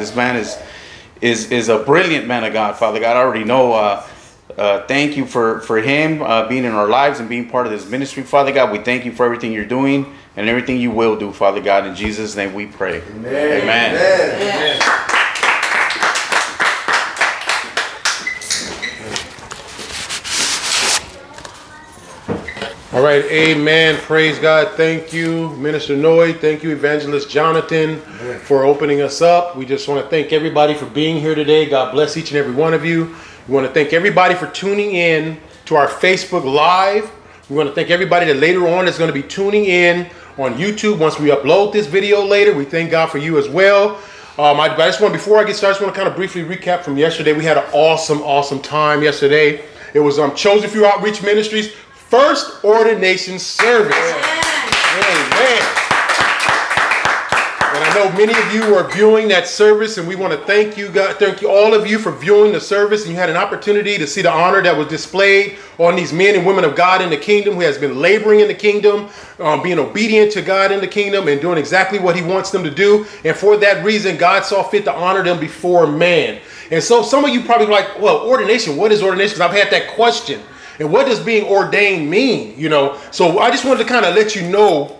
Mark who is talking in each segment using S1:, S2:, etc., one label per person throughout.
S1: This man is is is a brilliant man of God, Father God. I already know. Uh, uh, thank you for for him uh, being in our lives and being part of this ministry, Father God. We thank you for everything you're doing and everything you will do, Father God. In Jesus' name, we pray. Amen. Amen. Amen.
S2: All right, amen. Praise God. Thank you, Minister Noy. Thank you, Evangelist Jonathan, amen. for opening us up. We just want to thank everybody for being here today. God bless each and every one of you. We want to thank everybody for tuning in to our Facebook Live. We want to thank everybody that later on is going to be tuning in on YouTube once we upload this video later. We thank God for you as well. Um, I, I just want, before I get started, I just want to kind of briefly recap from yesterday. We had an awesome, awesome time yesterday. It was um, Chosen Few Outreach Ministries first ordination service. Amen. And I know many of you are viewing that service, and we want to thank you, God, thank you all of you for viewing the service. And you had an opportunity to see the honor that was displayed on these men and women of God in the kingdom who has been laboring in the kingdom, um, being obedient to God in the kingdom, and doing exactly what He wants them to do. And for that reason, God saw fit to honor them before man. And so some of you probably like, well, ordination, what is ordination? Because I've had that question. And what does being ordained mean? You know, so I just wanted to kind of let you know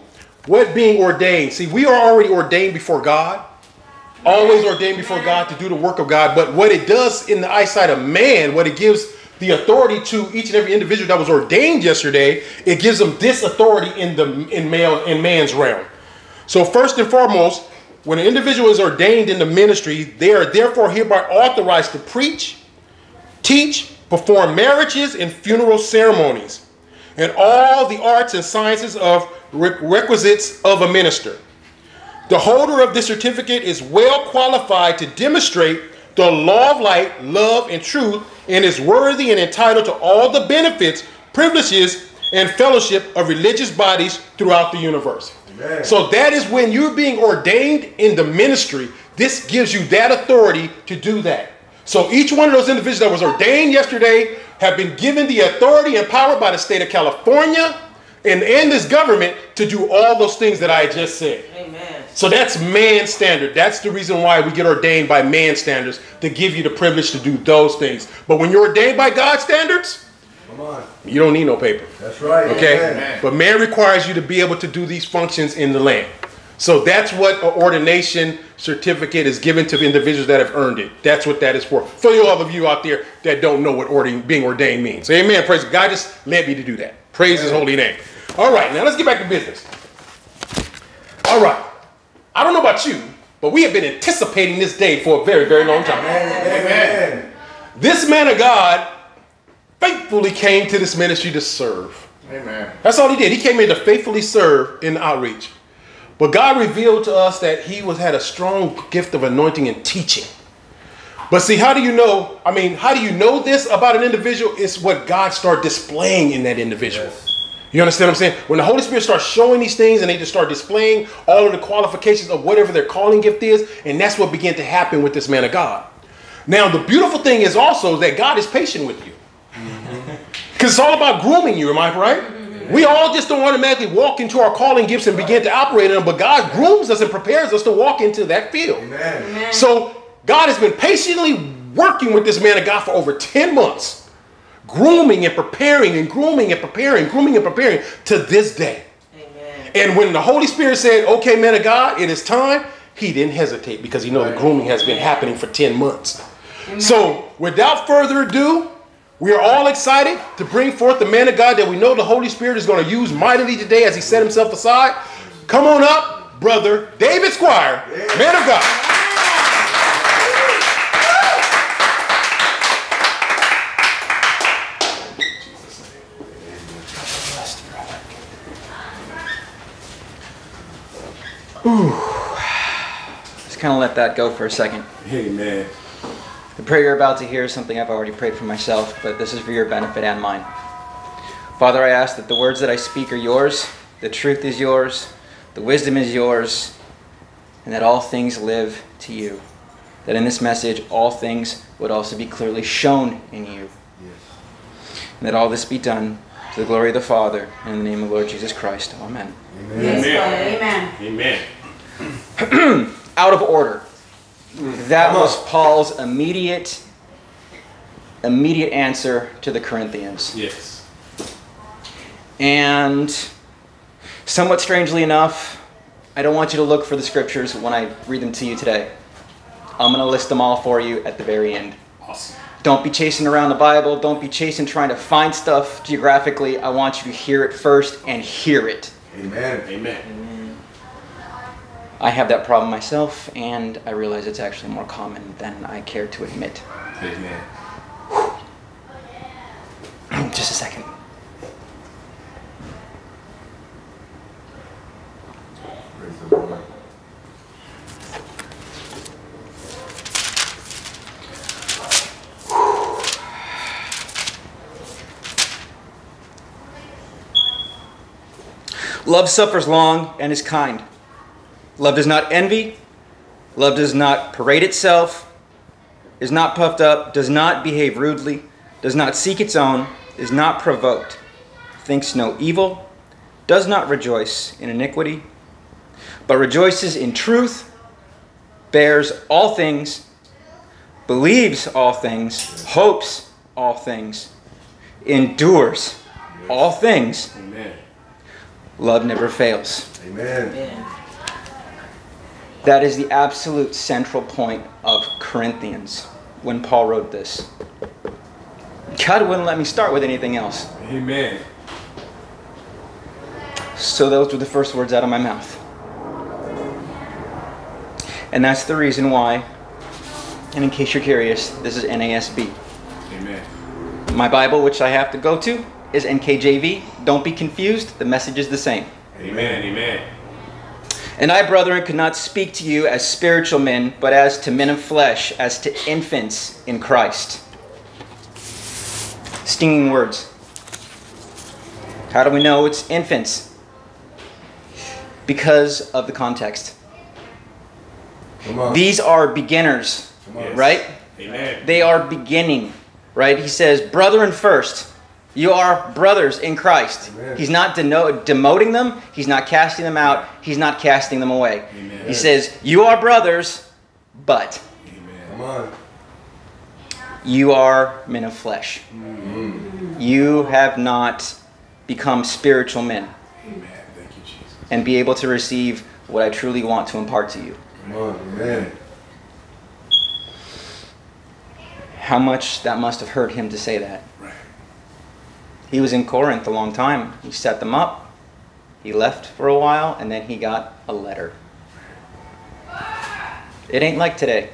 S2: what being ordained. See, we are already ordained before God, always ordained before God to do the work of God. But what it does in the eyesight of man, what it gives the authority to each and every individual that was ordained yesterday, it gives them this authority in the in male in man's realm. So first and foremost, when an individual is ordained in the ministry, they are therefore hereby authorized to preach, teach, perform marriages and funeral ceremonies, and all the arts and sciences of requisites of a minister. The holder of this certificate is well qualified to demonstrate the law of light, love, and truth, and is worthy and entitled to all the benefits, privileges, and fellowship of religious bodies throughout the universe. Amen. So that is when you're being ordained in the ministry. This gives you that authority to do that. So each one of those individuals that was ordained yesterday have been given the authority and power by the state of California and, and this government to do all those things that I just said. Amen. So that's man standard. That's the reason why we get ordained by man standards to give you the privilege to do those things. But when you're ordained by God standards, Come on. You don't need no paper.
S3: That's right.
S2: Okay? Amen. But man requires you to be able to do these functions in the land. So that's what an ordination certificate is given to the individuals that have earned it. That's what that is for. For you all of you out there that don't know what being ordained means. Amen. Praise God. just led me to do that. Praise Amen. his holy name. All right, now let's get back to business. All right. I don't know about you, but we have been anticipating this day for a very, very long time. Amen. This man of God faithfully came to this ministry to serve. Amen. That's all he did. He came in to faithfully serve in outreach. But God revealed to us that he was had a strong gift of anointing and teaching. But see, how do you know? I mean, how do you know this about an individual? It's what God start displaying in that individual. Yes. You understand what I'm saying? When the Holy Spirit starts showing these things and they just start displaying all of the qualifications of whatever their calling gift is, and that's what began to happen with this man of God. Now, the beautiful thing is also that God is patient with you. Because mm-hmm. it's all about grooming you, am I right? We all just don't automatically walk into our calling gifts and begin to operate in them, but God grooms us and prepares us to walk into that field. Amen. So God has been patiently working with this man of God for over 10 months, grooming and preparing and grooming and preparing, grooming and preparing to this day. Amen. And when the Holy Spirit said, okay, man of God, it is time, he didn't hesitate because he know the grooming has been happening for 10 months. Amen. So without further ado, we are all excited to bring forth the man of God that we know the Holy Spirit is going to use mightily today as he set himself aside. Come on up, brother David Squire, man of God.
S4: Ooh. Just kind of let that go for a second.
S3: Amen.
S4: The prayer you're about to hear is something I've already prayed for myself, but this is for your benefit and mine. Father, I ask that the words that I speak are yours, the truth is yours, the wisdom is yours, and that all things live to you. That in this message, all things would also be clearly shown in you. Yes. And that all this be done to the glory of the Father, and in the name of the Lord Jesus Christ. Amen.
S3: Amen. Yes, Amen.
S4: Amen. Amen. Out of order. That was Paul's immediate immediate answer to the Corinthians.
S2: Yes.
S4: And somewhat strangely enough, I don't want you to look for the scriptures when I read them to you today. I'm going to list them all for you at the very end.
S2: Awesome.
S4: Don't be chasing around the Bible. Don't be chasing trying to find stuff geographically. I want you to hear it first and hear it.
S3: Amen.
S2: Amen.
S4: I have that problem myself, and I realize it's actually more common than I care to admit.
S2: Amen.
S4: Just a second.
S3: Praise the Lord.
S4: Love suffers long and is kind. Love does not envy. Love does not parade itself, is not puffed up, does not behave rudely, does not seek its own, is not provoked, thinks no evil, does not rejoice in iniquity, but rejoices in truth, bears all things, believes all things, hopes all things, endures all things.
S2: Amen.
S4: Love never fails.
S3: Amen.
S4: That is the absolute central point of Corinthians when Paul wrote this. God wouldn't let me start with anything else.
S2: Amen.
S4: So those were the first words out of my mouth. And that's the reason why, and in case you're curious, this is NASB.
S2: Amen.
S4: My Bible, which I have to go to, is NKJV. Don't be confused, the message is the same.
S2: Amen. Amen.
S4: And I, brethren, could not speak to you as spiritual men, but as to men of flesh, as to infants in Christ. Stinging words. How do we know it's infants? Because of the context. These are beginners, right?
S2: Amen.
S4: They are beginning, right? He says, brethren first. You are brothers in Christ.
S3: Amen.
S4: He's not deno- demoting them. He's not casting them out. He's not casting them away.
S2: Amen.
S4: He says, You are brothers, but
S3: Come
S4: you are men of flesh. Mm-hmm. You have not become spiritual men
S2: Amen. Thank you, Jesus.
S4: and be able to receive what I truly want to impart to you.
S3: Amen.
S4: How much that must have hurt him to say that. He was in Corinth a long time. He set them up. He left for a while, and then he got a letter. It ain't like today.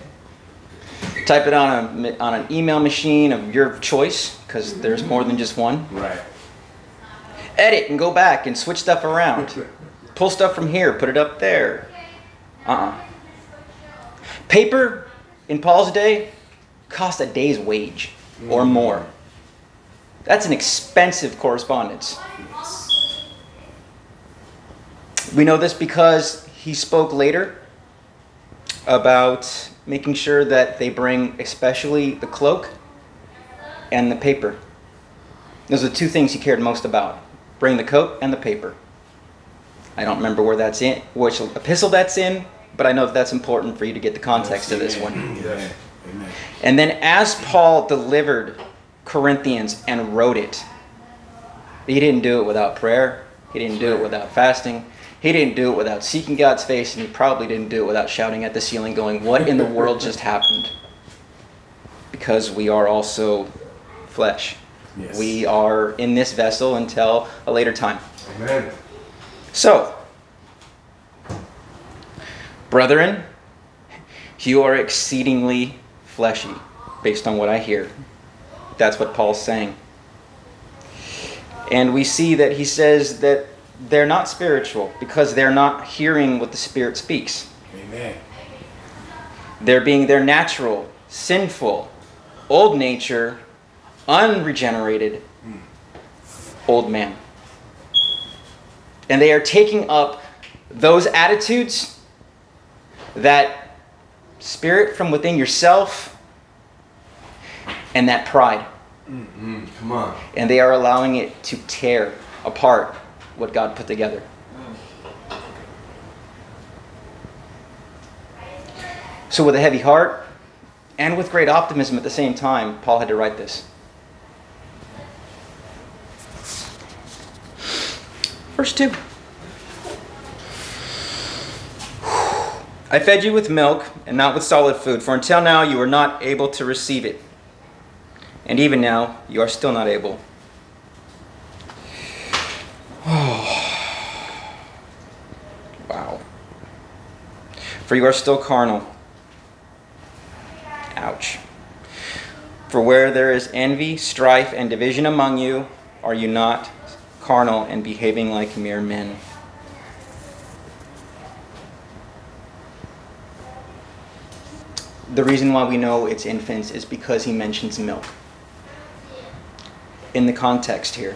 S4: Type it on a on an email machine of your choice, because there's more than just one.
S2: Right.
S4: Edit and go back and switch stuff around. Pull stuff from here, put it up there. Uh-uh. Paper in Paul's day cost a day's wage or mm. more. That's an expensive correspondence. We know this because he spoke later about making sure that they bring especially the cloak and the paper. Those are the two things he cared most about. Bring the coat and the paper. I don't remember where that's in, which epistle that's in, but I know that that's important for you to get the context of this one.
S2: Amen.
S4: And then as Paul delivered Corinthians and wrote it, he didn't do it without prayer. He didn't do it without fasting. He didn't do it without seeking God's face, and he probably didn't do it without shouting at the ceiling, going, What in the world just happened? Because we are also flesh.
S2: Yes.
S4: We are in this vessel until a later time.
S3: Amen.
S4: So, brethren, you are exceedingly fleshy, based on what I hear. That's what Paul's saying. And we see that he says that they're not spiritual because they're not hearing what the Spirit speaks.
S2: Amen.
S4: They're being their natural, sinful, old nature, unregenerated hmm. old man. And they are taking up those attitudes, that spirit from within yourself, and that pride.
S3: Mm, come on.
S4: And they are allowing it to tear apart what God put together. So, with a heavy heart and with great optimism at the same time, Paul had to write this. Verse 2. I fed you with milk and not with solid food, for until now you were not able to receive it. And even now you are still not able. wow. For you are still carnal. Ouch. For where there is envy, strife, and division among you, are you not carnal and behaving like mere men? The reason why we know it's infants is because he mentions milk. In the context here,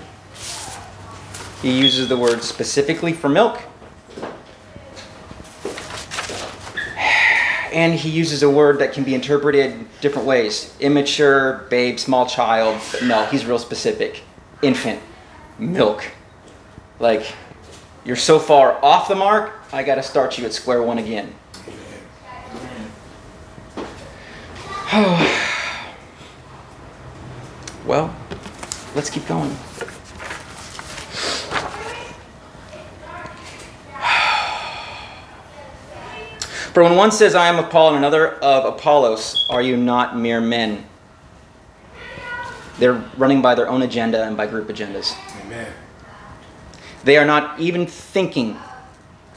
S4: he uses the word specifically for milk. And he uses a word that can be interpreted different ways immature, babe, small child. No, he's real specific. Infant, milk. Like, you're so far off the mark, I got to start you at square one again. Oh. well, let's keep going. For when one says, I am of Paul, and another of Apollos, are you not mere men? They're running by their own agenda and by group agendas.
S2: Amen.
S4: They are not even thinking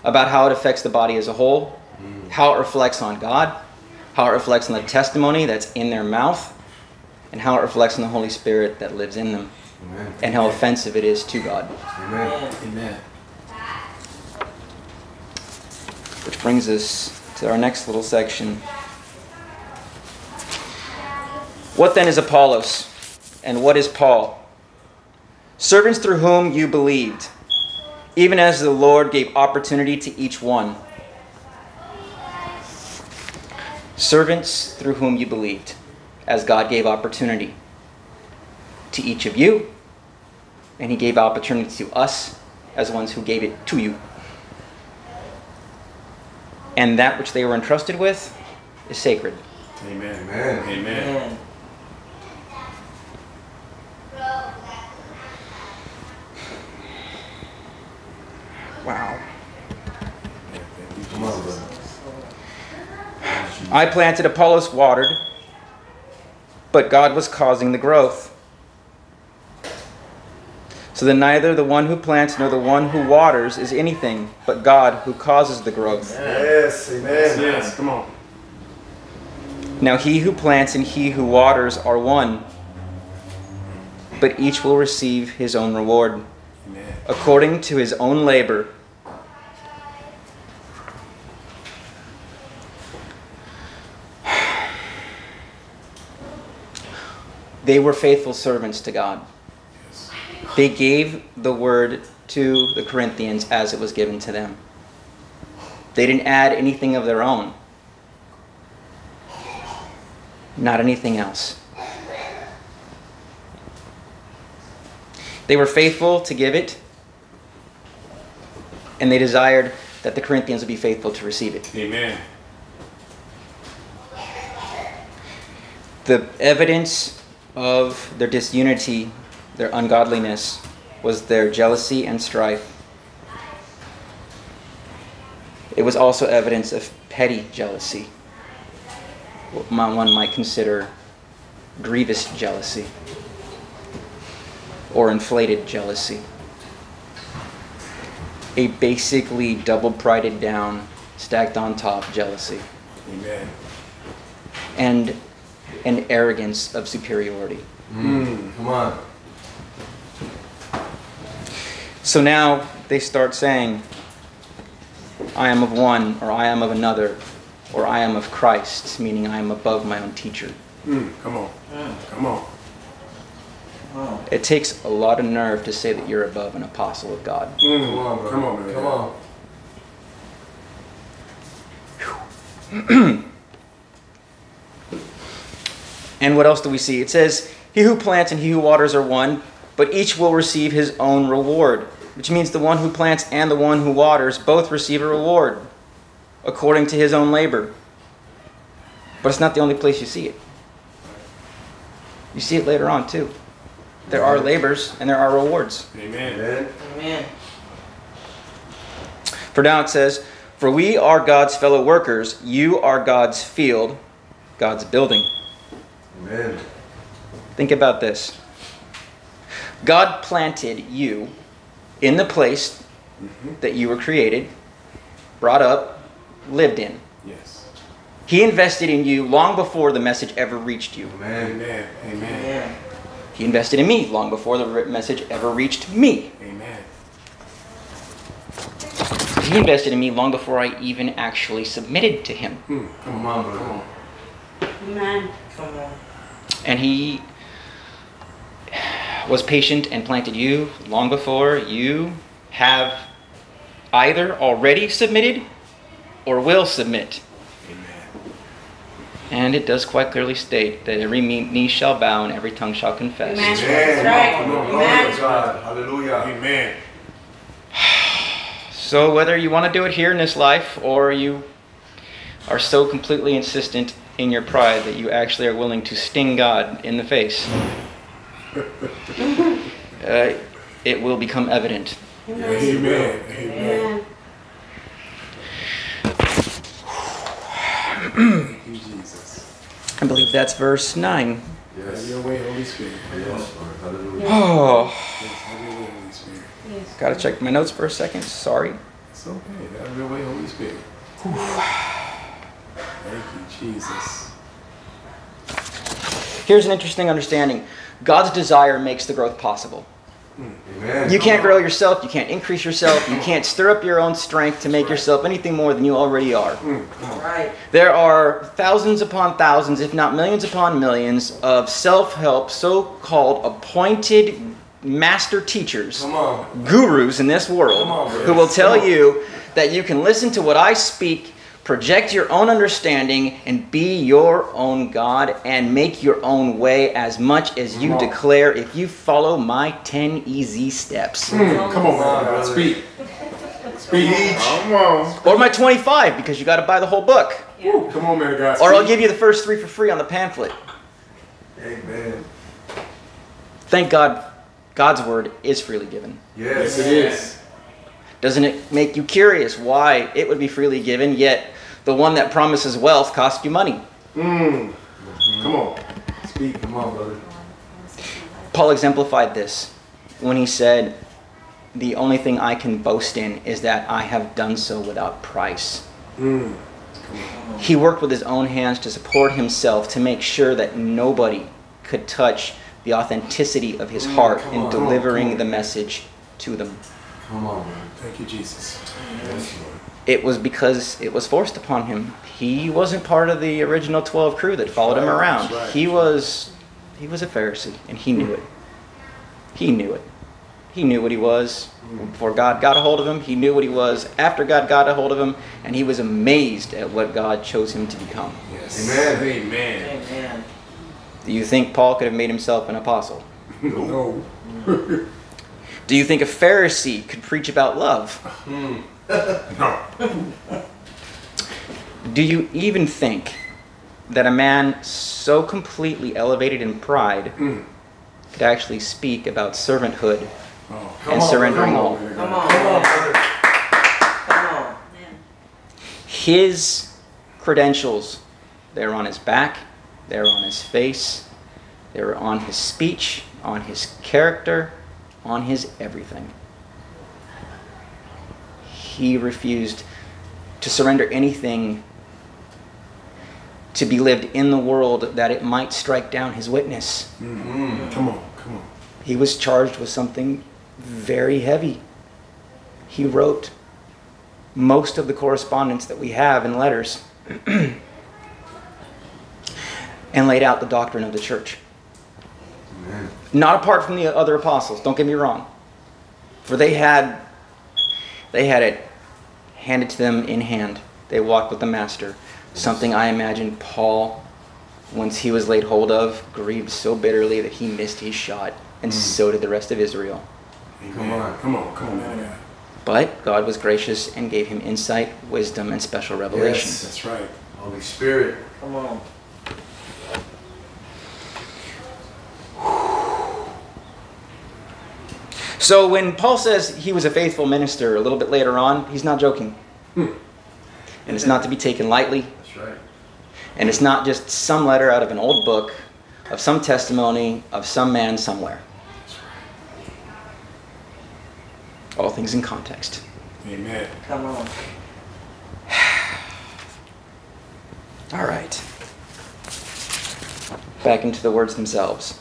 S4: about how it affects the body as a whole, mm. how it reflects on God, how it reflects on the testimony that's in their mouth, and how it reflects on the Holy Spirit that lives in them,
S3: Amen.
S4: and how offensive it is to God.
S3: Amen.
S5: Amen.
S4: Which brings us to our next little section. What then is Apollos? And what is Paul? Servants through whom you believed, even as the Lord gave opportunity to each one. Servants through whom you believed, as God gave opportunity to each of you, and He gave opportunity to us as ones who gave it to you and that which they were entrusted with is sacred.
S2: Amen.
S3: Amen.
S2: Amen.
S5: Amen.
S4: Wow.
S3: Come on, brother.
S4: I planted, Apollos watered, but God was causing the growth. So then neither the one who plants nor the one who waters is anything, but God who causes the growth.
S3: Yes, amen.
S2: Yes, come on.
S4: Now he who plants and he who waters are one, but each will receive his own reward,
S2: Amen.
S4: according to his own labor. They were faithful servants to God. They gave the word to the Corinthians as it was given to them. They didn't add anything of their own, not anything else. They were faithful to give it, and they desired that the Corinthians would be faithful to receive it.
S2: Amen.
S4: The evidence of their disunity, their ungodliness, was their jealousy and strife. It was also evidence of petty jealousy. What one might consider grievous jealousy or inflated jealousy. A basically double prided down, stacked on top jealousy
S2: Amen.
S4: and an arrogance of superiority.
S3: Mm, come on.
S4: So now they start saying, I am of one, or I am of another, or I am of Christ, meaning I am above my own teacher.
S2: Mm, come on. Come on.
S5: Wow.
S4: It takes a lot of nerve to say that you're above an apostle of God.
S2: Mm,
S3: Come on, brother.
S2: Come on, man.
S3: Come on.
S4: And what else do we see? It says, He who plants and he who waters are one, but each will receive his own reward. Which means the one who plants and the one who waters both receive a reward according to his own labor. But it's not the only place you see it. You see it later on too. There are labors and there are rewards.
S2: Amen.
S3: Amen.
S5: Amen.
S4: For now it says, For we are God's fellow workers, you are God's field, God's building.
S3: Amen.
S4: Think about this God planted you in the place that you were created, brought up, lived in.
S2: Yes.
S4: He invested in you long before the message ever reached you.
S3: Amen.
S2: Amen. Amen.
S5: Amen.
S4: He invested in me long before the message ever reached me.
S2: Amen.
S4: He invested in me long before I even actually submitted to him.
S2: Hmm.
S3: Come on, brother.
S6: Amen.
S5: Come on.
S4: And he was patient and planted you long before you have either already submitted or will submit. And it does quite clearly state that every knee shall bow and every tongue shall confess.
S6: Amen.
S3: Amen.
S6: That's right.
S3: Come on, glory
S6: Amen.
S3: God. Hallelujah.
S2: Amen.
S4: So, whether you want to do it here in this life or you are so completely insistent in your pride that you actually are willing to sting God in the face, uh, it will become evident.
S2: Amen. Amen.
S6: Amen.
S2: Thank you, Jesus.
S4: I believe that's verse 9.
S3: Yes.
S2: your way, Holy Spirit.
S3: Yes, Lord. Hallelujah.
S4: Oh,
S2: Yes, have your way, Holy Spirit.
S6: Yes.
S4: gotta check my notes for a second. Sorry.
S2: It's okay. Have your way, Holy Spirit. Thank you, Jesus.
S4: Here's an interesting understanding God's desire makes the growth possible.
S3: Amen.
S4: You can't grow yourself, you can't increase yourself, you can't stir up your own strength to make yourself anything more than you already are.
S5: Right.
S4: There are thousands upon thousands, if not millions upon millions, of self help, so called appointed master teachers, gurus in this world,
S3: on,
S4: who will tell you that you can listen to what I speak, project your own understanding, and be your own God and make your own way as much as you
S3: Come on.
S4: declare if you follow my 10 easy steps.
S2: Hmm, come on,
S3: Come on,
S2: man.
S3: brother.
S2: Speak. Speak.
S3: Come on.
S4: Or my 25 because you got to buy the whole book.
S6: Yeah.
S2: Come on, man of God.
S4: Or I'll give you the first three for free on the pamphlet.
S3: Amen.
S4: Thank God, God's word is freely given.
S2: Yes,
S3: Yes.
S2: it is.
S4: Doesn't it make you curious why it would be freely given, yet the one that promises wealth costs you money?
S2: Mm. Come on. Speak.
S3: Come on, brother.
S4: Paul exemplified this when he said, The only thing I can boast in is that I have done so without price.
S2: Mm.
S4: He worked with his own hands to support himself to make sure that nobody could touch the authenticity of his heart in
S3: on,
S4: delivering
S2: on.
S4: the message to them.
S3: Come on, man.
S2: Thank you, Jesus.
S3: Yes.
S4: It was because it was forced upon him. He wasn't part of the original 12 crew that followed him around.
S2: right.
S4: He was he was a Pharisee and he knew it. He knew it. He knew what he was mm-hmm. before God got a hold of him. He knew what he was after God got a hold of him and he was amazed at what God chose him to become.
S2: Yes.
S3: Amen.
S2: Amen.
S5: Amen.
S4: Do you think Paul could have made himself an apostle?
S2: No.
S4: Do you think a Pharisee could preach about love? Hmm.
S2: No.
S4: Do you even think that a man so completely elevated in pride
S2: Mm.
S4: could actually speak about servanthood
S2: Oh.
S3: Come
S4: and
S3: on,
S4: surrendering
S2: Come
S4: all?
S2: on, man
S5: Come on.
S3: Come on.
S5: Come on.
S4: His credentials, they're on his back, they're on his face, they're on his speech, on his character, on his everything. He refused to surrender anything to be lived in the world that it might strike down his witness.
S2: Mm. Come on. Come on.
S4: He was charged with something very heavy. He wrote most of the correspondence that we have in letters and laid out the doctrine of the church.
S3: Amen.
S4: Not apart from the other apostles, don't get me wrong. For they had they had it handed to them in hand. They walked with the master. Something I imagine Paul, once he was laid hold of, grieved so bitterly that he missed his shot, and hmm. so did the rest of Israel.
S2: Amen.
S3: Come on.
S2: Come on. Come on, man.
S4: But God was gracious and gave him insight, wisdom, and special revelation.
S2: Yes, that's right.
S3: Holy Spirit.
S5: Come on.
S4: So when Paul says he was a faithful minister a little bit later on, he's not joking. Hmm. And it's not to be taken lightly.
S3: That's right.
S4: And it's not just some letter out of an old book of some testimony of some man somewhere. All things in context.
S2: Amen.
S5: Come on.
S4: All right. Back into the words themselves.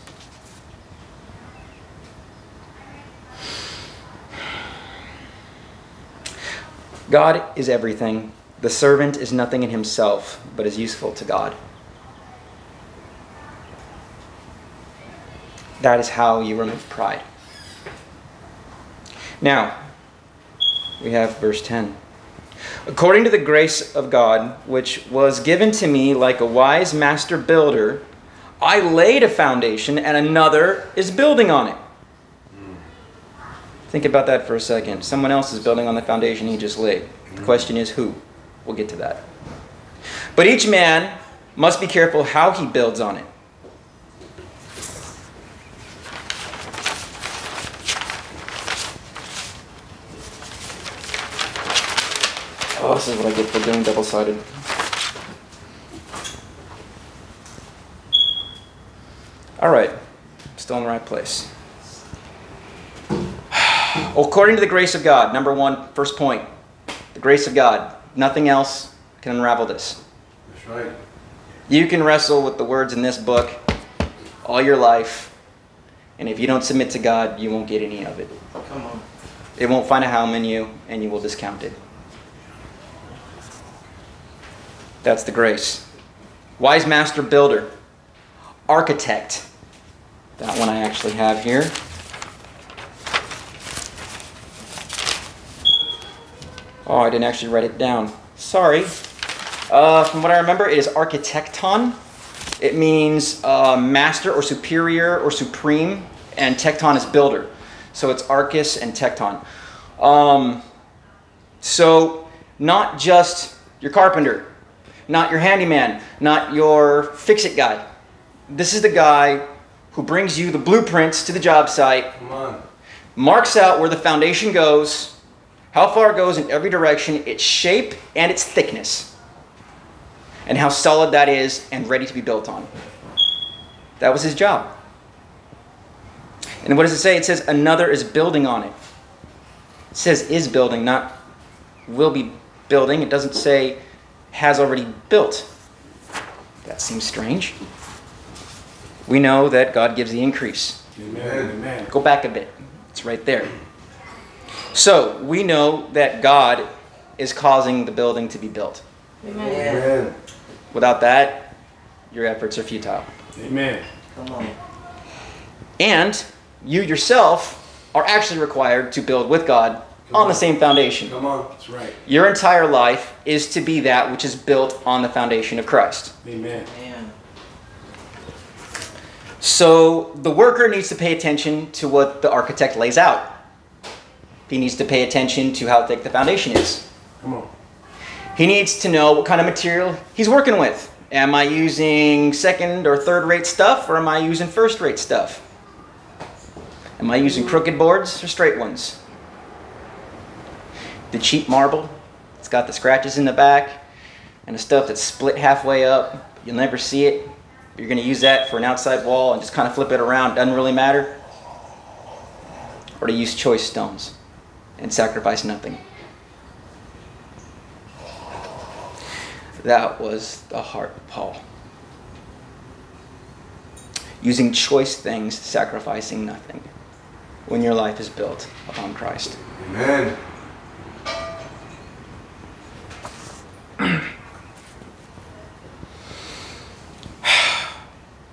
S4: God is everything. The servant is nothing in himself, but is useful to God. That is how you remove pride. Now, we have verse 10. According to the grace of God, which was given to me like a wise master builder, I laid a foundation and another is building on it. Think about that for a second. Someone else is building on the foundation he just laid. The mm-hmm. question is who? We'll get to that. But each man must be careful how he builds on it. Oh, this is what I get for doing double sided. All right, still in the right place. According to the grace of God, number one, first point, the grace of God. Nothing else can unravel this.
S3: That's right.
S4: You can wrestle with the words in this book all your life, and if you don't submit to God, you won't get any of it.
S5: Come on.
S4: It won't find a home in you, and you will discount it. That's the grace. Wise master builder, architect. That one I actually have here. Oh, I didn't actually write it down. Sorry. Uh, from what I remember, it is architecton. It means uh, master or superior or supreme, and tecton is builder. So it's archis and tecton. Um, so not just your carpenter, not your handyman, not your fix-it guy. This is the guy who brings you the blueprints to the job site,
S3: Come on.
S4: marks out where the foundation goes, how far it goes in every direction, its shape and its thickness, and how solid that is and ready to be built on. That was his job. And what does it say? It says another is building on it. It says is building, not will be building. It doesn't say has already built. That seems strange. We know that God gives the increase.
S2: Amen. Amen.
S4: Go back a bit. It's right there. So we know that God is causing the building to be built.
S6: Amen.
S3: Amen.
S4: Without that, your efforts are futile.
S2: Amen.
S5: Come on.
S4: And you yourself are actually required to build with God on the same foundation.
S3: Come on.
S2: That's right.
S4: Your entire life is to be that which is built on the foundation of Christ.
S2: Amen.
S5: Man.
S4: So the worker needs to pay attention to what the architect lays out. He needs to pay attention to how thick the foundation is.
S2: Come on.
S4: He needs to know what kind of material he's working with. Am I using second or third rate stuff or am I using first rate stuff? Am I using crooked boards or straight ones? The cheap marble, it's got the scratches in the back and the stuff that's split halfway up. You'll never see it. You're going to use that for an outside wall and just kind of flip it around. Doesn't really matter. Or to use choice stones and sacrifice nothing. That was the heart of Paul. Using choice things, sacrificing nothing. When your life is built upon Christ.
S3: Amen.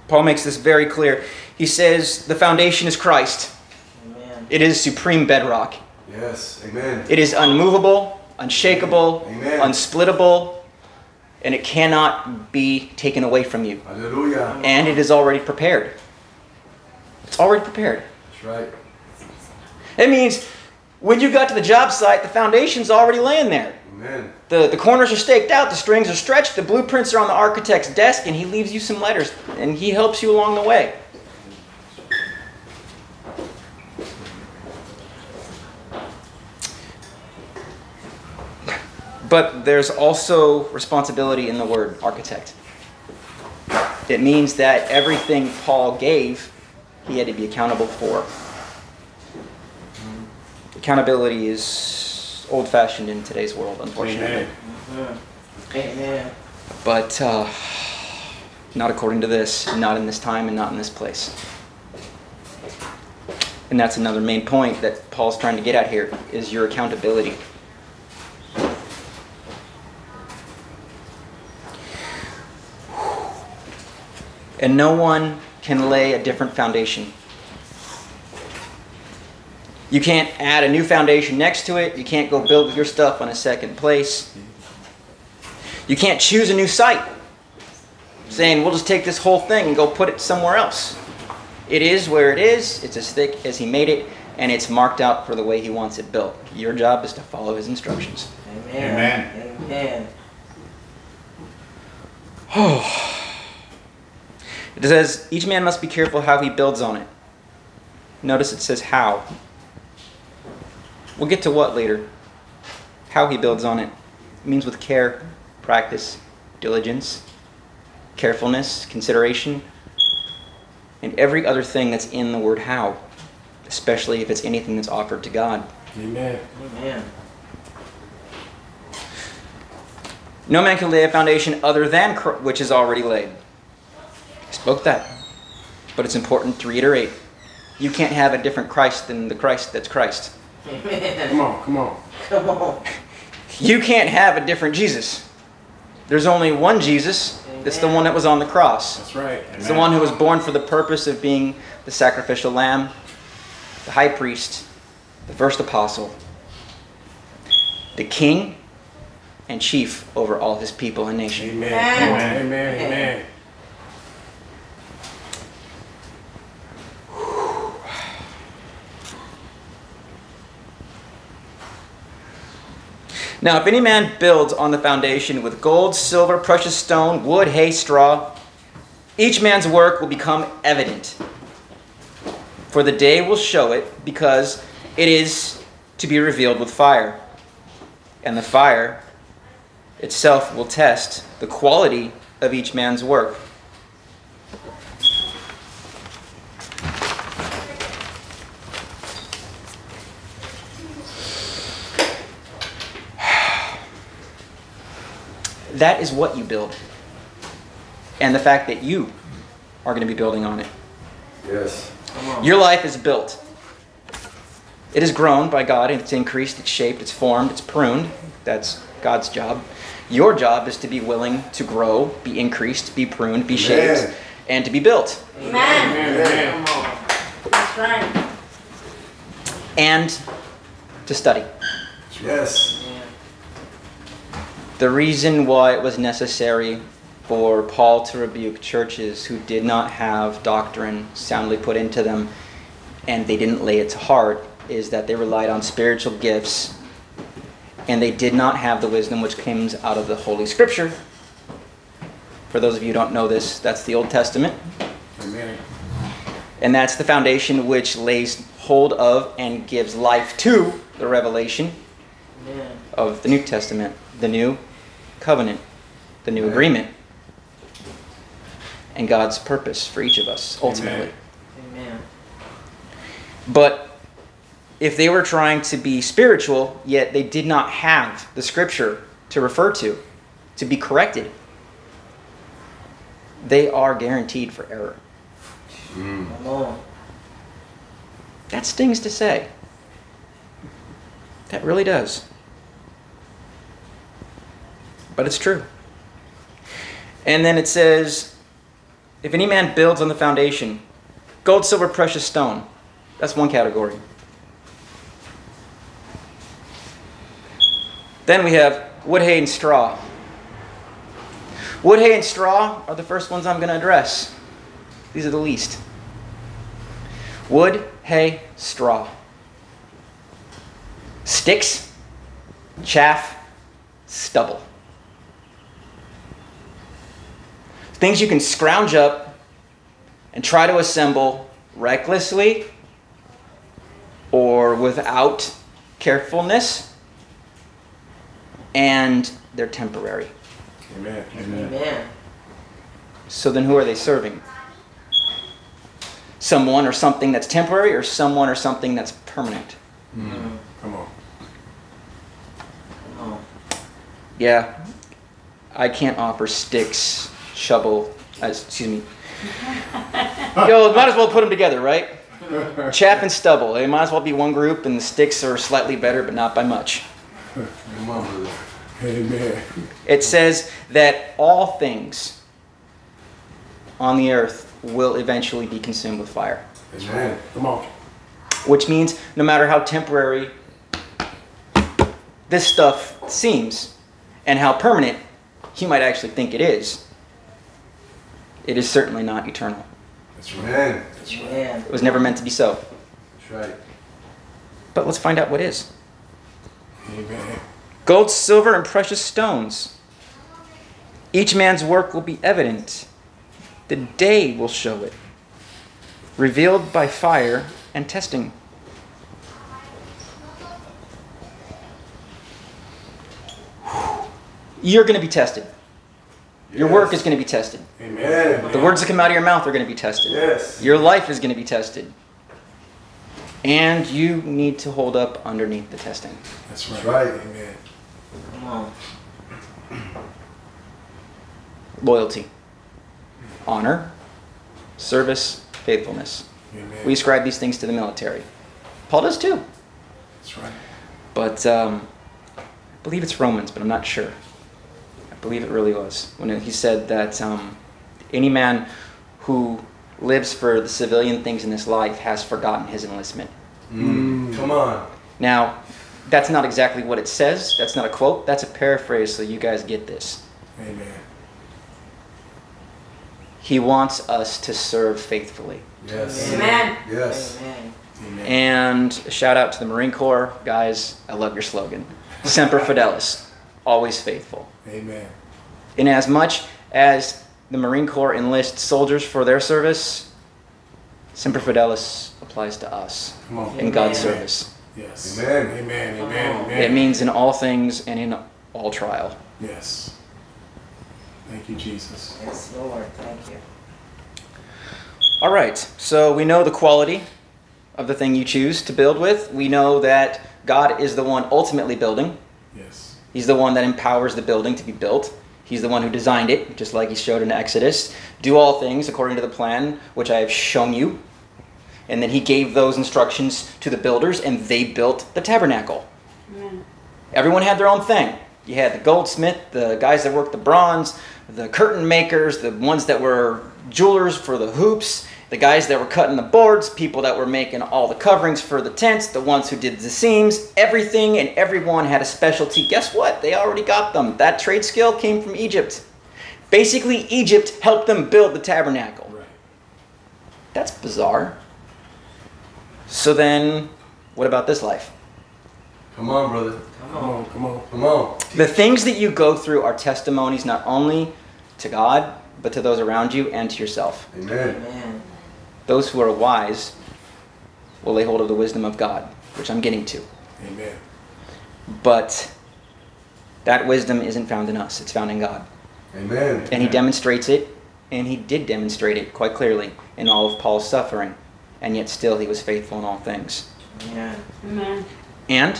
S4: Paul makes this very clear. He says the foundation is Christ.
S5: Amen.
S4: It is supreme bedrock.
S3: Yes. Amen.
S4: It is unmovable, unshakable,
S3: Amen.
S4: unsplittable, and it cannot be taken away from you.
S3: Hallelujah.
S4: And it is already prepared. It's already prepared.
S3: That's right.
S4: It means When you got to the job site, the foundation's already laying there.
S3: Amen.
S4: The, the corners are staked out, the strings are stretched, the blueprints are on the architect's desk, and he leaves you some letters and he helps you along the way. But there's also responsibility in the word architect. It means that everything Paul gave, he had to be accountable for. Accountability is old fashioned in today's world, unfortunately.
S5: Amen.
S4: But uh, not according to this, not in this time, and not in this place. And that's another main point that Paul's trying to get at here is your accountability. And no one can lay a different foundation. You can't add a new foundation next to it. You can't go build your stuff on a second place. You can't choose a new site saying, we'll just take this whole thing and go put it somewhere else. It is where it is, it's as thick as he made it, and it's marked out for the way he wants it built. Your job is to follow his instructions.
S5: Amen. Amen. Oh.
S4: It says, each man must be careful how he builds on it. Notice it says how. We'll get to what later. How he builds on it. It means with care, practice, diligence, carefulness, consideration, and every other thing that's in the word how, especially if it's anything that's offered to God.
S3: Amen.
S5: Amen.
S4: No man can lay a foundation other than Chr- which is already laid. I spoke that. But it's important to reiterate. You can't have a different Christ than the Christ that's Christ.
S5: Amen.
S3: Come on, come on.
S5: Come on.
S4: You can't have a different Jesus. There's only one Jesus. It's the one that was on the cross.
S3: That's right.
S4: It's the one who was born for the purpose of being the sacrificial lamb, the high priest, the first apostle, the king, and chief over all his people and nation.
S3: Amen.
S5: Amen.
S3: Amen. Amen.
S4: Now, if any man builds on the foundation with gold, silver, precious stone, wood, hay, straw, each man's work will become evident. For the day will show it, because it is to be revealed with fire. And the fire itself will test the quality of each man's work. That is what you build. And the fact that you are going to be building on it.
S3: Yes.
S5: Come on.
S4: Your life is built. It is grown by God and it's increased, it's shaped, it's formed, it's pruned. That's God's job. Your job is to be willing to grow, be increased, be pruned, be shaped,
S3: Amen.
S4: and to be built.
S6: Amen.
S3: Amen.
S5: Come on.
S6: That's right.
S4: And to study.
S3: Yes.
S4: The reason why it was necessary for Paul to rebuke churches who did not have doctrine soundly put into them and they didn't lay it to heart is that they relied on spiritual gifts and they did not have the wisdom which comes out of the Holy Scripture. For those of you who don't know this, that's the Old Testament.
S3: Amen.
S4: And that's the foundation which lays hold of and gives life to the revelation
S5: Amen.
S4: of the New Testament, the new covenant, the new
S3: Amen.
S4: agreement, and God's purpose for each of us ultimately.
S3: Amen.
S5: Amen.
S4: But if they were trying to be spiritual, yet they did not have the scripture to refer to, to be corrected, they are guaranteed for error. Hmm.
S5: Come on.
S4: That stings to say. That really does. But it's true. And then it says, if any man builds on the foundation, gold, silver, precious stone, that's one category. Then we have wood, hay, and straw. Wood, hay, and straw are the first ones I'm going to address. These are the least. Wood, hay, straw. sticks, chaff, stubble. Things you can scrounge up and try to assemble recklessly or without carefulness, and they're temporary.
S3: Amen.
S5: Amen. Amen.
S4: So then who are they serving? Someone or something that's temporary or someone or something that's permanent? Mm-hmm.
S3: Come on.
S5: Come on.
S4: Yeah, I can't offer sticks, shovel, uh, excuse me. Yo, might as well put them together, right? Chaff and stubble. They might as well be one group, and the sticks are slightly better, but not by much.
S3: Come on, brother.
S2: Amen.
S4: It says that all things on the earth will eventually be consumed with fire.
S3: Amen.
S2: Come on.
S4: Which means no matter how temporary this stuff seems and how permanent you might actually think it is, it is certainly not eternal.
S2: That's right.
S3: Amen.
S5: Amen.
S4: It was never meant to be so.
S3: That's right.
S4: But let's find out what is.
S2: Amen.
S4: Gold, silver, and precious stones. Each man's work will be evident. The day will show it, revealed by fire and testing. You're going to be tested. Your work is going to be tested.
S3: Amen.
S4: The words that come out of your mouth are going to be tested.
S3: Yes.
S4: Your life is going to be tested. And you need to hold up underneath the testing.
S2: That's right.
S3: That's right.
S2: Amen.
S5: Come on.
S4: Loyalty, honor, service, faithfulness.
S2: Amen.
S4: We ascribe these things to the military. Paul does too.
S2: That's right.
S4: But um, I believe it's Romans, but I'm not sure. I believe it really was when he said that um, any man who lives for the civilian things in this life has forgotten his enlistment.
S3: Mm. Come on.
S4: Now, that's not exactly what it says. That's not a quote. That's a paraphrase, so you guys get this.
S2: Amen.
S4: He wants us to serve faithfully.
S3: Yes.
S6: Amen.
S3: Yes.
S5: Amen.
S2: Amen.
S4: And a shout out to the Marine Corps. Guys, I love your slogan. Semper Fidelis, always faithful.
S2: Amen.
S4: In as much as the Marine Corps enlists soldiers for their service, Semper Fidelis applies to us in God's
S5: Amen.
S4: service.
S2: Yes.
S3: Amen.
S2: Amen. Amen. Amen.
S4: It means in all things and in all trial.
S2: Yes. Thank you, Jesus.
S5: Yes, Lord. Thank you.
S4: All right, so we know the quality of the thing you choose to build with. We know that God is the one ultimately building.
S2: Yes.
S4: He's the one that empowers the building to be built. He's the one who designed it, just like he showed in Exodus. Do all things according to the plan which I have shown you. And then he gave those instructions to the builders, and they built the tabernacle.
S6: Amen.
S4: Everyone had their own thing. You had the goldsmith, the guys that worked the bronze, the curtain makers, the ones that were jewelers for the hoops, the guys that were cutting the boards, people that were making all the coverings for the tents, the ones who did the seams. Everything and everyone had a specialty. Guess what? They already got them. That trade skill came from Egypt. Basically, Egypt helped them build the tabernacle.
S2: Right.
S4: That's bizarre. So then, what about this life?
S3: Come on, brother.
S5: Come
S2: Come
S5: on.
S2: on. Come on.
S3: Come on.
S4: The things that you go through are testimonies not only to God, but to those around you and to yourself.
S3: Amen.
S5: Amen.
S4: Those who are wise will lay hold of the wisdom of God, which I'm getting to.
S2: Amen.
S4: But that wisdom isn't found in us, it's found in God.
S3: Amen.
S4: And He demonstrates it, and He did demonstrate it quite clearly in all of Paul's suffering, and yet still He was faithful in all things.
S5: Amen.
S6: Amen.
S4: And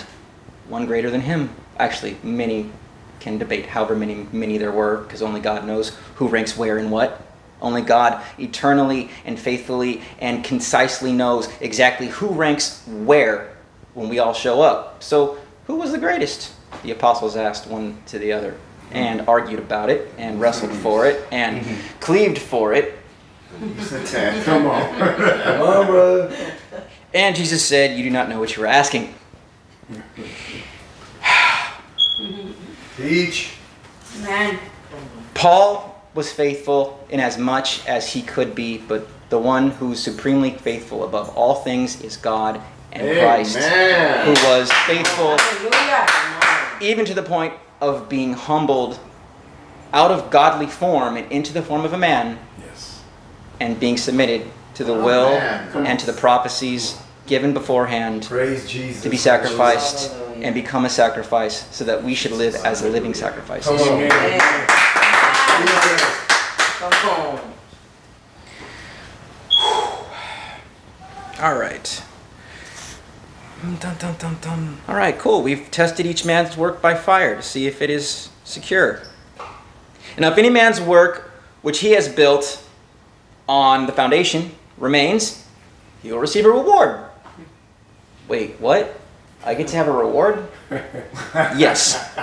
S4: one greater than Him. Actually, many can debate however many many there were, because only God knows who ranks where and what. Only God eternally and faithfully and concisely knows exactly who ranks where when we all show up. So, who was the greatest? The apostles asked one to the other and argued about it and wrestled for it and cleaved for it.
S2: Come on.
S3: Come on, brother.
S4: And Jesus said, You do not know what you are asking.
S3: Teach.
S6: Amen.
S4: Paul was faithful in as much as he could be, but the one who's supremely faithful above all things is God, and Christ, who was faithful
S6: Hallelujah.
S4: even to the point of being humbled out of godly form and into the form of a man
S2: Yes.
S4: and being submitted to the
S3: Oh,
S4: will
S3: man.
S4: And to the prophecies given beforehand
S3: Praise Jesus.
S4: to be sacrificed
S5: Hallelujah.
S4: and become a sacrifice so that we should live as a living sacrifices.
S3: Come on.
S5: Amen.
S3: Amen.
S5: Come on.
S4: All right. Dun, dun, dun, dun. All right, cool. We've tested each man's work by fire to see if it is secure. And if any man's work which he has built on the foundation remains, he will receive a reward. Wait, what? I get to have a reward? yes.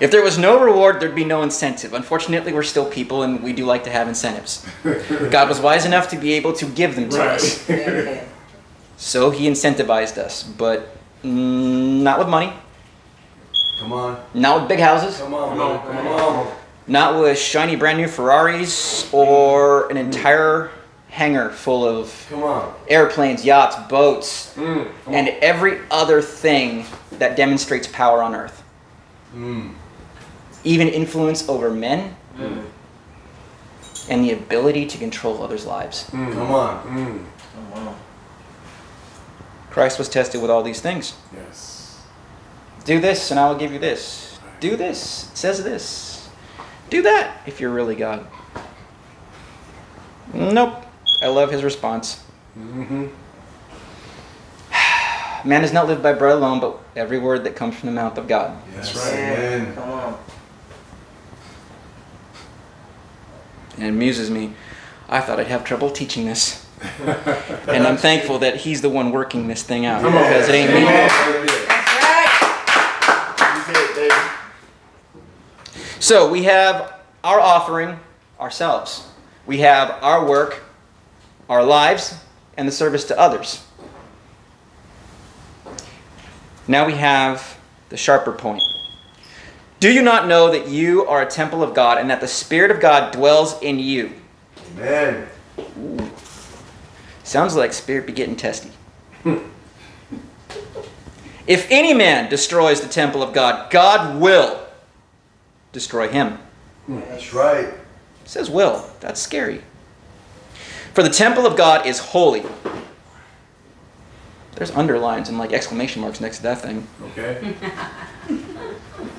S4: If there was no reward, there'd be no incentive. Unfortunately, we're still people and we do like to have incentives. God was wise enough to be able to give them to us.
S5: Amen.
S4: So he incentivized us, but mm, not with money,
S3: Come on.
S4: not with big houses,
S3: Come on, bro. Come on.
S4: not with shiny brand new Ferraris or an entire hangar full of
S3: Come on.
S4: airplanes, yachts, boats, and every other thing that demonstrates power on earth.
S3: Mm.
S4: Even influence over men and the ability to control others' lives.
S3: Come on.
S5: Come on.
S4: Christ was tested with all these things.
S2: Yes.
S4: Do this and I will give you this. Do this, it says this. Do that if you're really God. Nope. I love his response.
S2: Mm-hmm.
S4: Man does not live by bread alone, but every word that comes from the mouth of God.
S3: That's right,
S5: Amen. Come on.
S4: And it amuses me. I thought I'd have trouble teaching this. and I'm thankful that he's the one working this thing out.
S2: Come on.
S4: Because it ain't me.
S5: Right.
S3: You did it, baby.
S4: So we have our offering ourselves. We have our work, our lives, and the service to others. Now we have the sharper point. Do you not know that you are a temple of God and that the Spirit of God dwells in you?
S3: Amen.
S4: Sounds like spirit be getting testy. if any man destroys the temple of God, God will destroy him.
S3: That's right.
S4: It says will. That's scary. For the temple of God is holy. There's underlines and like exclamation marks next to that thing.
S2: Okay.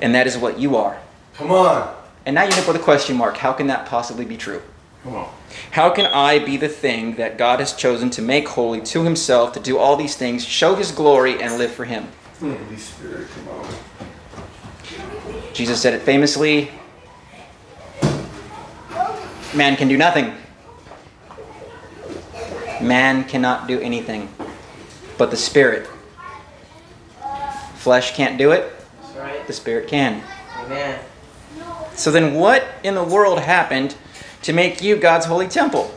S4: And that is what you are.
S3: Come on.
S4: And now you end up with a question mark. How can that possibly be true?
S2: Come on.
S4: How can I be the thing that God has chosen to make holy to himself, to do all these things, show his glory, and live for him?
S3: Holy Spirit, come on.
S4: Jesus said it famously Man can do nothing. Man cannot do anything but the Spirit. Flesh can't do it,
S5: right.
S4: the Spirit can.
S5: Amen.
S4: So then, what in the world happened to make you God's holy temple?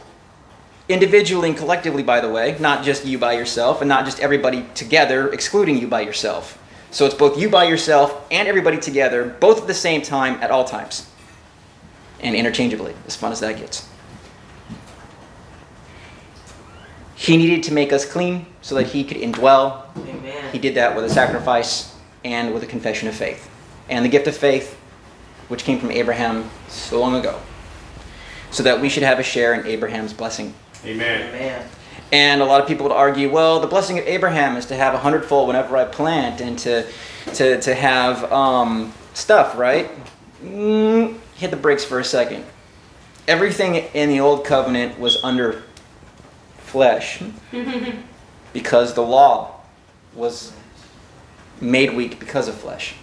S4: Individually and collectively, by the way, not just you by yourself, and not just everybody together, excluding you by yourself. So it's both you by yourself and everybody together, both at the same time, at all times. And interchangeably, as fun as that gets. He needed to make us clean so that he could indwell
S5: Amen.
S4: he did that with a sacrifice and with a confession of faith. And the gift of faith, which came from Abraham so long ago, so that we should have a share in Abraham's blessing.
S2: Amen.
S5: Amen.
S4: And a lot of people would argue, well, the blessing of Abraham is to have a hundredfold whenever I plant and to, to, to have um, stuff, right? Mm, hit the brakes for a second. Everything in the old covenant was under flesh because the law was made weak because of flesh.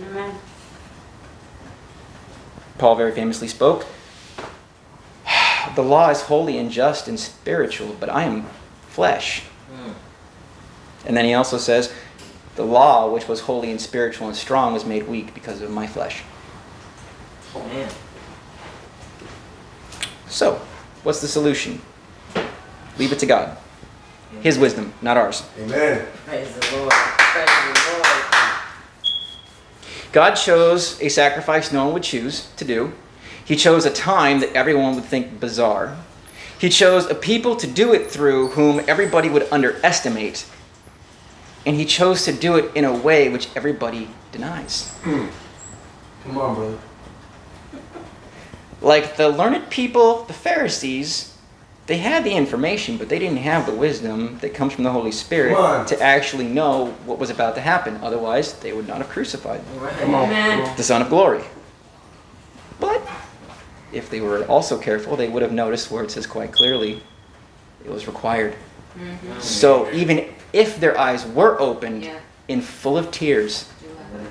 S6: Amen.
S4: Paul very famously spoke The law is holy and just and spiritual, but I am flesh.
S5: Mm.
S4: And then he also says, The law, which was holy and spiritual and strong, was made weak because of my flesh.
S5: Amen.
S4: So, what's the solution? Leave it to God. His wisdom, not ours.
S3: Amen.
S5: Praise the Lord. Praise the Lord.
S4: God chose a sacrifice no one would choose to do. He chose a time that everyone would think bizarre. He chose a people to do it through whom everybody would underestimate. And he chose to do it in a way which everybody denies.
S3: Come on, brother.
S4: Like the learned people, the Pharisees, they had the information, but they didn't have the wisdom that comes from the Holy Spirit to actually know what was about to happen. Otherwise, they would not have crucified
S6: Amen.
S4: the Son of Glory. But if they were also careful, they would have noticed where it says quite clearly it was required. Mm-hmm. So even if their eyes were opened
S6: Yeah.
S4: in full of tears,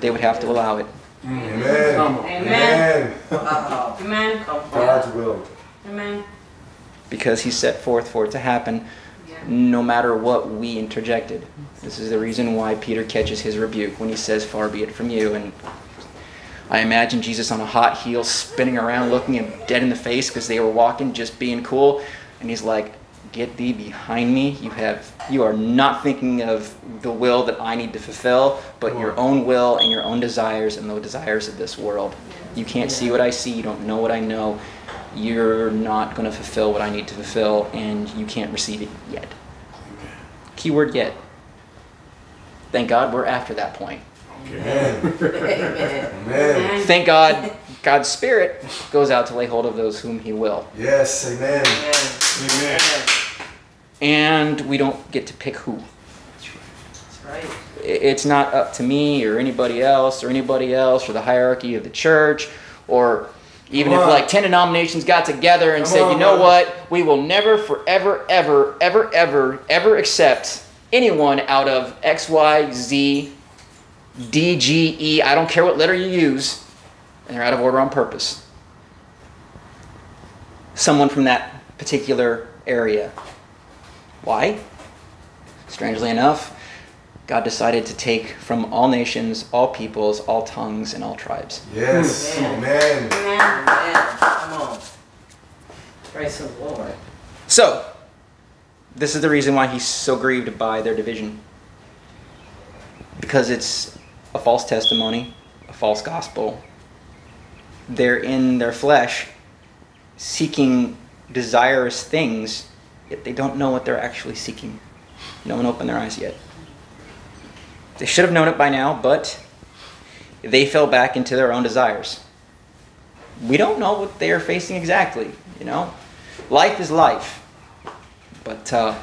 S4: they would have to allow it.
S3: Amen.
S2: Come on.
S6: Amen. Amen.
S5: Come on.
S3: God's will.
S6: Amen.
S4: Because he set forth for it to happen no matter what we interjected. This is the reason why Peter catches his rebuke when he says, Far be it from you. And I imagine Jesus on a hot heel spinning around looking him dead in the face because they were walking just being cool. And he's like, Get thee behind me. You have you are not thinking of the will that I need to fulfill, but your own will and your own desires and the desires of this world. You can't see what I see, you don't know what I know. You're not going to fulfill what I need to fulfill, and you can't receive it yet. Keyword yet. Thank God we're after that point.
S3: Amen.
S5: Amen.
S3: Amen.
S4: Thank God God's Spirit goes out to lay hold of those whom He will.
S3: Yes, amen.
S5: Amen.
S2: Amen.
S4: And we don't get to pick who.
S5: That's right.
S4: It's not up to me or anybody else or anybody else or the hierarchy of the church or even
S3: Come
S4: if
S3: on.
S4: like 10 denominations got together and
S3: Come
S4: said,
S3: on,
S4: you know what, we will never, forever, ever, ever, ever, ever accept anyone out of X, Y, Z, D, G, E, I don't care what letter you use, and they're out of order on purpose. Someone from that particular area. Why? Strangely enough, God decided to take from all nations, all peoples, all tongues, and all tribes.
S3: Yes,
S5: Amen.
S3: amen.
S6: Amen.
S5: Amen. Come on. Praise the Lord.
S4: So, this is the reason why he's so grieved by their division. Because it's a false testimony, a false gospel. They're in their flesh seeking desirous things, yet they don't know what they're actually seeking. No one opened their eyes yet. They should have known it by now, but they fell back into their own desires. We don't know what they are facing exactly, you know? Life is life. But uh,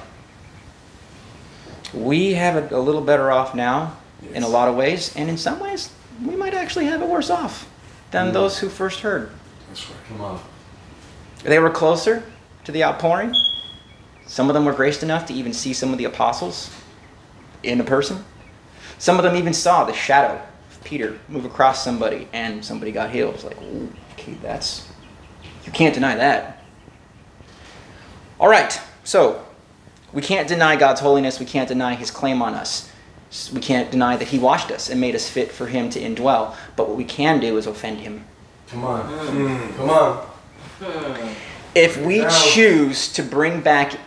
S4: we have it a little better off now in a lot of ways, and in some ways, we might actually have it worse off than those who first heard.
S2: That's right.
S3: Come on.
S4: They were closer to the outpouring. Some of them were graced enough to even see some of the apostles in a person. Some of them even saw the shadow of Peter move across somebody and somebody got healed. It's like, okay, that's. You can't deny that. All right, so we can't deny God's holiness. We can't deny his claim on us. We can't deny that he washed us and made us fit for him to indwell. But what we can do is offend him.
S3: Come on. Come on.
S5: Hmm.
S4: If we choose to bring back